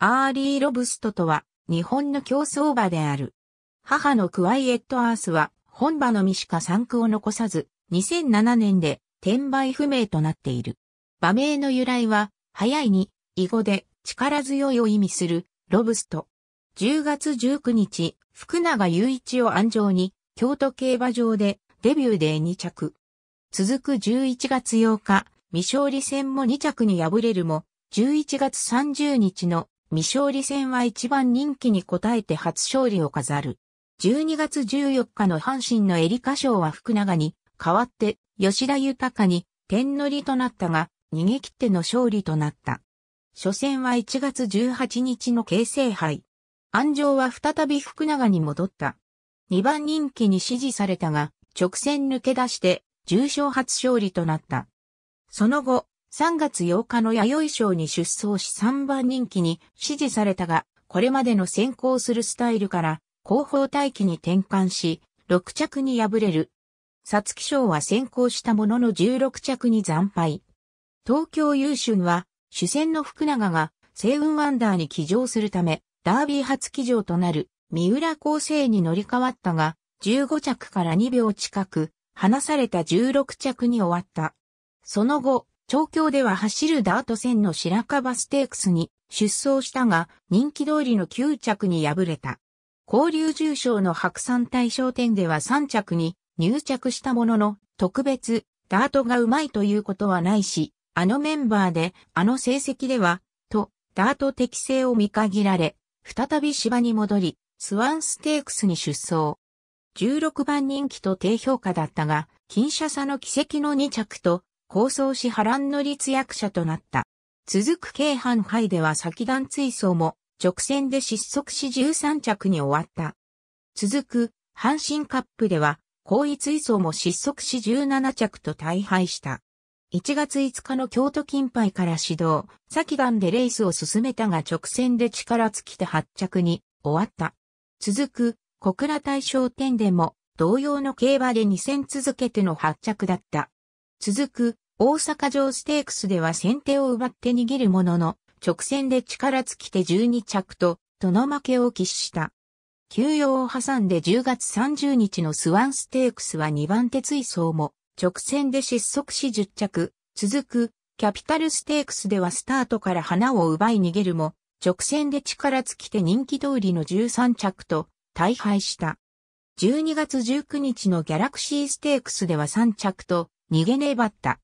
アーリーロブストとは日本の競走馬である。母のクワイエットアースは本馬のみしか産駒を残さず、2007年で転売不明となっている。馬名の由来は、早いに、英語で力強いを意味するロブスト。10月19日、福永祐一を鞍上に、京都競馬場でデビューで2着。続く11月8日、未勝利戦も2着に敗れるも、11月30日の未勝利戦は一番人気に応えて初勝利を飾る。12月14日の阪神のエリカ賞は福永に代わって吉田豊に点乗りとなったが逃げ切っての勝利となった。初戦は1月18日の京成杯。安城は再び福永に戻った。2番人気に支持されたが直線抜け出して重賞初勝利となった。その後、3月8日の弥生賞に出走し3番人気に支持されたが、これまでの先行するスタイルから後方待機に転換し、6着に敗れる。皐月賞は先行したものの16着に惨敗。東京優春は主戦の福永が星雲ワンダーに騎乗するため、ダービー初騎乗となる三浦構成に乗り換わったが、15着から2秒近く、離された16着に終わった。その後、調教では走るダート戦の白樺ステークスに出走したが、人気通りの9着に敗れた。交流重賞の白山大賞典では3着に入着したものの、特別、ダートがうまいということはないし、あのメンバーで、あの成績では、と、ダート適性を見限られ、再び芝に戻り、スワンステークスに出走。16番人気と低評価だったが、金車差の奇跡の2着と、構想し波乱の立役者となった。続く京阪杯では先団追走も、直線で失速し13着に終わった。続く阪神カップでは、後位追走も失速し17着と大敗した。1月5日の京都金杯から指導、先団でレースを進めたが直線で力尽きて8着に終わった。続く小倉大賞典でも同様の競馬で2戦続けての8着だった。続く大阪城ステークスでは先手を奪って逃げるものの、直線で力尽きて12着と、との負けを喫した。休養を挟んで10月30日のスワンステークスは2番手追走も、直線で失速し10着、続く、キャピタルステークスではスタートから花を奪い逃げるも、直線で力尽きて人気通りの13着と大敗した。12月19日のギャラクシーステークスでは3着と逃げ粘った。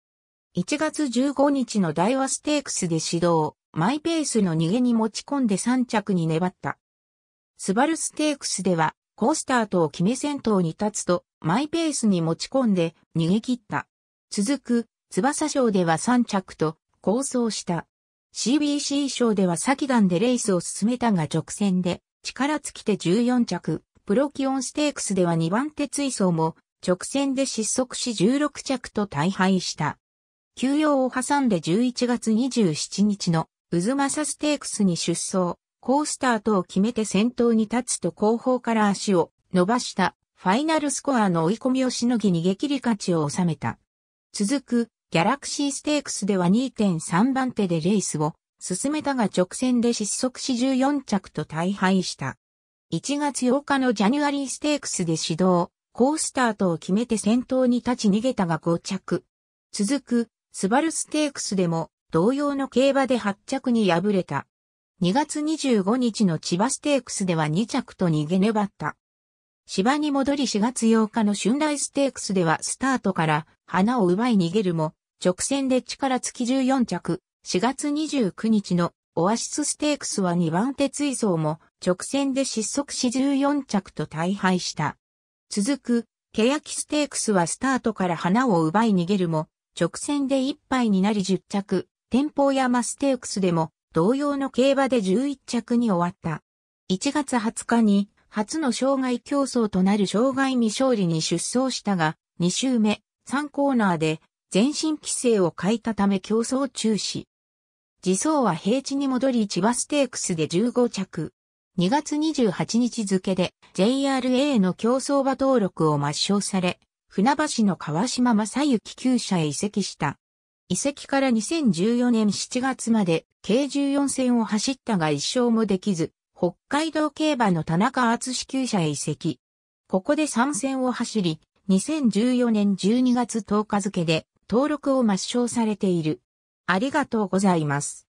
1月15日の大和ステークスで指導、マイペースの逃げに持ち込んで3着に粘った。スバルステークスでは、コースタートを決め先頭に立つと、マイペースに持ち込んで逃げ切った。続く、翼賞では3着と、構想した。CBC 賞では先団でレースを進めたが直線で、力尽きて14着。プロキオンステークスでは2番手追走も、直線で失速し16着と大敗した。休養を挟んで11月27日の渦政ステークスに出走、コースタートを決めて先頭に立つと後方から足を伸ばしたファイナルスコアの追い込みをしのぎ逃げ切り勝ちを収めた。続くギャラクシーステークスでは2.3番手でレースを進めたが直線で失速し14着と大敗した。1月8日のジャニュアリーステークスで指導、コースタートを決めて先頭に立ち逃げたが5着。続くスバルステークスでも同様の競馬で8着に敗れた。2月25日の千葉ステークスでは2着と逃げ粘った。芝に戻り4月8日の春来ステークスではスタートから花を奪い逃げるも、直線で力尽き14着。4月29日のオアシスステークスは2番手追走も直線で失速し14着と大敗した。続く、ケヤキステークスはスタートから花を奪い逃げるも、直線で一杯になり10着、天保山ステークスでも同様の競馬で11着に終わった。1月20日に初の障害競争となる障害未勝利に出走したが、2周目、3コーナーで全身規制を欠いたため競争中止。自走は平地に戻り千葉ステークスで15着。2月28日付で JRA の競走馬登録を抹消され、船橋の川島正幸厩舎へ移籍した。移籍から2014年7月まで計14戦を走ったが一勝もできず、北海道競馬の田中敦厩舎へ移籍。ここで3戦を走り、2014年12月10日付で登録を抹消されている。ありがとうございます。